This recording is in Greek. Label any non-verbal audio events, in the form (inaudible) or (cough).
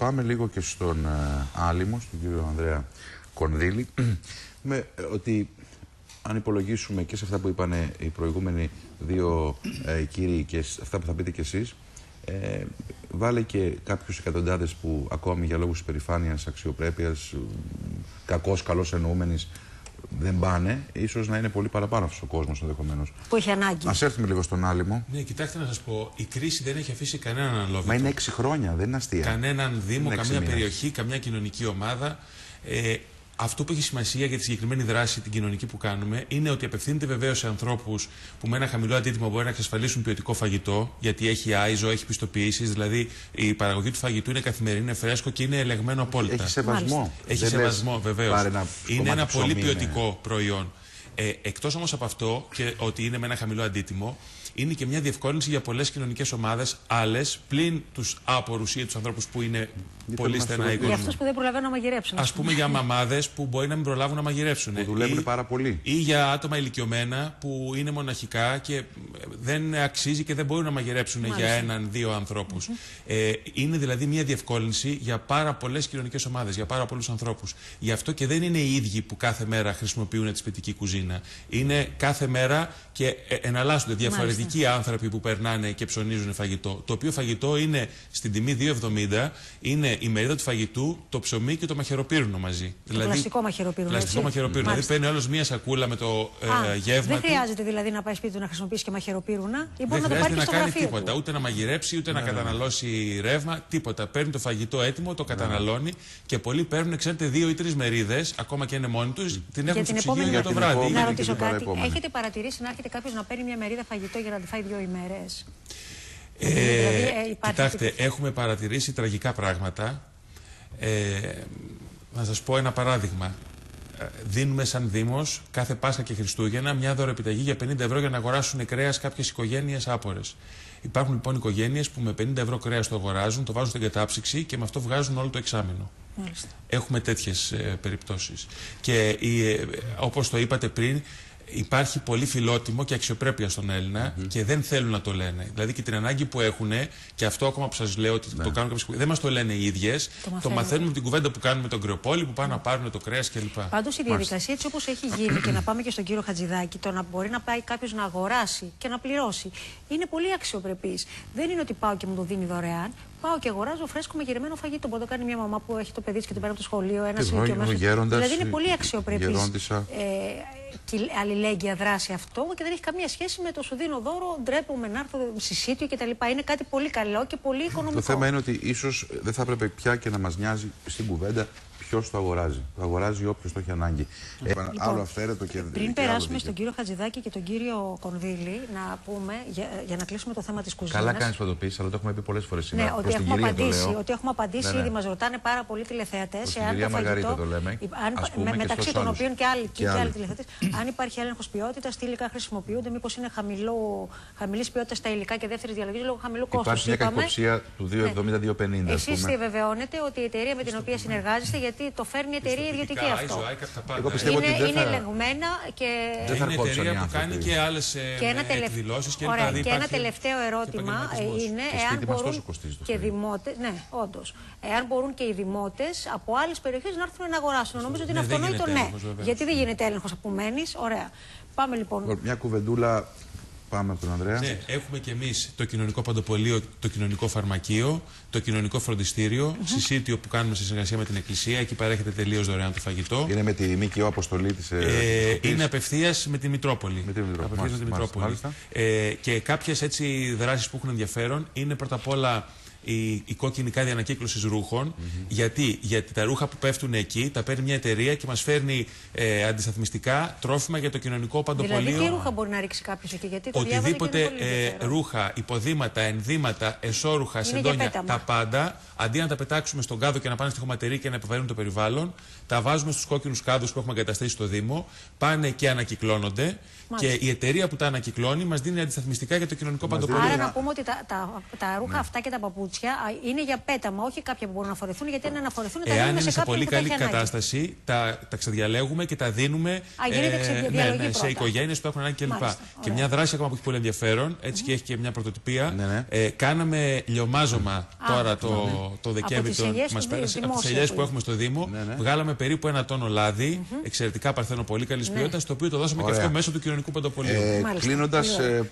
πάμε λίγο και στον ε, Άλυμο, στον κύριο Ανδρέα Κονδύλη, (clears throat) με, ε, ότι αν υπολογίσουμε και σε αυτά που είπαν οι προηγούμενοι δύο ε, κύριοι και σε αυτά που θα πείτε κι εσείς, ε, βάλε και κάποιους εκατοντάδες που ακόμη για λόγους υπερηφάνειας, αξιοπρέπειας, κακός, καλός εννοούμενης, δεν πάνε, ίσως να είναι πολύ παραπάνω αυτός ο κόσμος ενδεχομένως. Που έχει ανάγκη. Ας έρθουμε λίγο στον Άλυμο. Ναι, κοιτάξτε να σας πω, η κρίση δεν έχει αφήσει κανέναν αλόβητο. Μα είναι έξι χρόνια, δεν είναι αστεία. Κανέναν Δήμο, Είναι έξι καμία μήνες. περιοχή, καμιά κοινωνική ομάδα. Ε, αυτό που έχει σημασία για τη συγκεκριμένη δράση, την κοινωνική που κάνουμε, είναι ότι απευθύνεται βεβαίως σε ανθρώπους που με ένα χαμηλό αντίτιμο μπορεί να εξασφαλίσουν ποιοτικό φαγητό, γιατί έχει άιζο, έχει πιστοποιήσεις. Δηλαδή η παραγωγή του φαγητού είναι καθημερινή, είναι φρέσκο και είναι ελεγμένο απόλυτα. Έχει σεβασμό. Μάλιστα. Έχει Δεν σεβασμό, λες, βεβαίως. πάρε ένα Είναι κομμάτι ένα πολύ ψωμί, ναι. ποιοτικό προϊόν. Ε, Εκτός όμως από αυτό και ότι είναι με ένα χαμηλό αντίτιμο, είναι και μια διευκόλυνση για πολλές κοινωνικές ομάδες, άλλες, πλην τους άπορους ή τους ανθρώπους που είναι πολύ να στενά σου- Για οικονομικά. αυτούς που δεν προλαβαίνουν να μαγειρέψουν. Α πούμε για μαμάδες που μπορεί να μην προλάβουν να μαγειρεύσουν. Που δουλεύουν Ή- πάρα πολύ. Ή για άτομα ηλικιωμένα που είναι μοναχικά και ε, δεν αξίζει και δεν μπορούν να μαγειρέψουν για έναν-δύο ανθρώπους. Ε, είναι δηλαδή μια διευκόλυνση για πάρα πολλές κοινωνικές ομάδες, για πάρα πολλούς ανθρώπους. Γι' αυτό και δεν είναι οι ίδιοι που κάθε μέρα χρησιμοποιούν τη σπιτική κουζίνα. Είναι κάθε μέρα και ε, εναλλάσσονται διαφορετικοί άνθρωποι που περνάνε και ψωνίζουν φαγητό. Το οποίο φαγητό είναι στην τιμή 2,70, είναι η μερίδα του φαγητού, το ψωμί και το μαχαιροπύρνο μαζί. Το πλαστικό μαχαιροπύρνο, Πλαστικό έτσι. μαχαιροπύρνο. Δηλαδή Μάλιστα. παίρνει όλος μία σακούλα με το ε, Α, γεύμα δεν του. χρειάζεται δηλαδή να πάει σπίτι του να χρησιμοποιήσει και μαχαιροπύρουνα ή μπορεί Δεν να το πάρει χρειάζεται και να στο κάνει γραφείο τίποτα. του. Ούτε να μαγειρέψει, ούτε να καταναλώσει ρεύμα. Τίποτα. Παίρνει το φαγητό έτοιμο, το καταναλώνει και πολλοί παίρνουν, ξέρετε, δύο ή τρεις μερίδες, ακόμα και είναι μόνοι τους, την έχουν Για στο την ψυγείο επόμενη για Για το την βράδυ. επόμενη. Να και ρωτήσω την κάτι. παραεπόμενη. Έχετε παρατηρήσει να έρχεται κάποιος να παίρνει μια μερίδα φαγητό για να τη φάει δύο ημέρες; Ε, Δηλαδή, ε, υπάρχει κοιτάξτε, τέτοιο. έχουμε παρατηρήσει τραγικά πράγματα. Ε, να σας πω ένα παράδειγμα. Ε, Δίνουμε σαν Δήμος κάθε Πάσχα και Χριστούγεννα μια δωρεπιταγή για 50 ευρώ για να αγοράσουν κρέας κάποιες οικογένειες άπορες. Υπάρχουν λοιπόν οικογένειες που με 50 ευρώ κρέας το αγοράζουν, το βάζουν στην κατάψυξη και με αυτό βγάζουν όλο το εξάμεινο. Μάλιστα. Έχουμε τέτοιες ε, περιπτώσεις. Και ε, όπως το είπατε πριν, υπάρχει πολύ φιλότιμο και αξιοπρέπεια στον Έλληνα και δεν θέλουν να το λένε. Δηλαδή και την ανάγκη που έχουν, και αυτό ακόμα που σας λέω ότι το κάνουν κάποιες δεν μας το λένε οι ίδιες, το, μαθαίνουμε. μαθαίνουμε από την κουβέντα που κάνουμε με τον Κρεοπόλη που πάνε να πάρουν το κρέας κλπ. Πάντως η διαδικασία έτσι όπως έχει γίνει και να πάμε και στον κύριο Χατζηδάκη, το να μπορεί να πάει κάποιος να αγοράσει και να πληρώσει, είναι πολύ αξιοπρεπής. Δεν είναι ότι πάω και μου το δίνει δωρεάν. Πάω και αγοράζω φρέσκο μαγειρεμένο φαγητό. Μπορεί να το κάνει μια μαμά που έχει το παιδί της και την παίρνει από το σχολείο, ένας Και εγώ, ηλικιωμένος. ο γέροντας, Δηλαδή είναι πολύ αξιοπρεπής γερόντισσα. ε, και αλληλέγγυα δράση αυτό και δεν έχει καμία σχέση με το σου δίνω δώρο, ντρέπομαι να έρθω συσίτιο κτλ. Είναι κάτι πολύ καλό και πολύ οικονομικό. Το θέμα είναι ότι ίσως δεν θα έπρεπε πια και να μας νοιάζει στην κουβέντα ποιος το αγοράζει. Το αγοράζει όποιος το έχει ανάγκη. Ε, άλλο αυθαίρετο και Πριν και άλλο περάσουμε δίκαιο. στον κύριο Χατζηδάκη και τον κύριο Κονδύλη, να πούμε για, για να κλείσουμε το θέμα της κουζίνας. Καλά κάνεις που το πει, αλλά το έχουμε πει πολλές φορές σήμερα. Ναι, ότι Προς την έχουμε, κυρία το απαντήσει, λέω. ότι έχουμε απαντήσει Ναι, ναι. ήδη. Μας ρωτάνε πάρα πολλοί τηλεθεατές. Προς την κυρία Μαργαρίτα το λέμε, ας πούμε, και μεταξύ στους των άλλους. οποίων και άλλοι, και Και και άλλοι άλλοι. τηλεθεατές, αν υπάρχει έλεγχος ποιότητας, τι υλικά χρησιμοποιούνται, μήπως είναι χαμηλής ποιότητας τα υλικά και δεύτερης διαλογής λόγω χαμηλού κόστους. Υπάρχει μια κακοψία του 2,70-2,50. ας Εσείς πούμε. διαβεβαιώνετε ότι η εταιρεία με την οποία συνεργάζεστε, γιατί το φέρνει η εταιρεία ιδιωτική Άιζο, αυτό. άικα, τα πάντα. Εγώ πιστεύω Είναι, ότι δεν είναι θα- ελεγμένα και. Δεν θα είναι ερχόντουσαν οι εταιρεία που άνθρωποι. κάνει και άλλες Και ένα, τελευ... εκδηλώσεις και, Ωραία, δηλαδή και ένα υπάρχει τελευταίο ερώτημα επαγγελματισμός. είναι Και εάν σπίτι μας μπορούν τόσο κοστίζει το και φαΐ. δημότε, ναι, όντως. Εάν μπορούν και οι δημότες από άλλες περιοχές να έρθουν να αγοράσουν. Νομίζω ότι είναι Ναι, δεν αυτονόητο γίνεται ναι. έλεγχος, βεβαίως. Γιατί δεν γίνεται έλεγχος από μένει. Ωραία. Πάμε λοιπόν. Λοιπόν, Μια κουβεντούλα. Πάμε από τον Ανδρέα. Ναι, έχουμε και εμείς το κοινωνικό παντοπολείο, το κοινωνικό φαρμακείο, το κοινωνικό φροντιστήριο, συσίτιο που κάνουμε σε συνεργασία με την Εκκλησία. Εκεί παρέχεται τελείως δωρεάν το φαγητό. Είναι με τη ΜΚΟ αποστολή της. Ε, είναι απευθείας με τη Μητρόπολη. Με τη Μητρόπολη, Απευθείας με τη μάλιστα, Μητρόπολη. μάλιστα. Ε, και κάποιες έτσι δράσεις που έχουν ενδιαφέρον είναι πρώτα απ' όλα η, η κόκκινη κάδια ανακύκλωσης ρούχων. Γιατί; Γιατί τα ρούχα που πέφτουν εκεί τα παίρνει μια εταιρεία και μας φέρνει ε, αντισταθμιστικά τρόφιμα για το κοινωνικό παντοπολείο. Δηλαδή, τι ρούχα μπορεί να ρίξει κάποιος εκεί, γιατί το διάβαζα και Οτιδήποτε είναι πολύ ε, ενδιαφέρον. ρούχα, υποδήματα, ενδύματα, εσώρουχα, για σεντόνια, πέταμα. τα πάντα, αντί να τα πετάξουμε στον κάδο και να πάνε στη χωματερή και να επιβαρύνουν το περιβάλλον, τα βάζουμε στους κόκκινους κάδους που έχουμε εγκαταστήσει στο Δήμο, πάνε και ανακυκλώνονται Μάλιστα. και η εταιρεία που τα ανακυκλώνει μας δίνει αντισταθμιστικά για το κοινωνικό παντοπολείο. Άρα να πούμε ότι τα, τα, τα ρούχα αυτά και τα παπούτσια παπούτσια α, είναι για πέταμα, όχι κάποια που μπορούν να φορεθούν, γιατί αν αναφορεθούν τα Εάν δίνουμε είναι σε σε κάποιον πολύ που τα καλή έχει ανάγκη. κατάσταση, τα, τα ξεδιαλέγουμε και τα δίνουμε ε, Α, γίνεται ξεδιαλογή ναι, ναι, σε πρώτα. οικογένειες που έχουν ανάγκη κλπ. Μάλιστα, Και ωραία. μια δράση ακόμα που έχει πολύ ενδιαφέρον, έτσι και έχει και μια πρωτοτυπία. Ναι, ναι. Ε, κάναμε λιωμάζωμα τώρα το, το Δεκέμβρη τις τον- ελιές που μας του πέρασε. Δήμου, Από τις δημόσια ελιές που που είναι. έχουμε στο Δήμο, Ναι, ναι. βγάλαμε περίπου ένα τόνο λάδι, εξαιρετικά παρθένο πολύ καλή ποιότητας, το οποίο το δώσαμε και Ωραία. αυτό μέσω του κοινωνικού παντοπολίου. Ε, Μάλιστα. Κλείνοντας, Πολύ ωραία.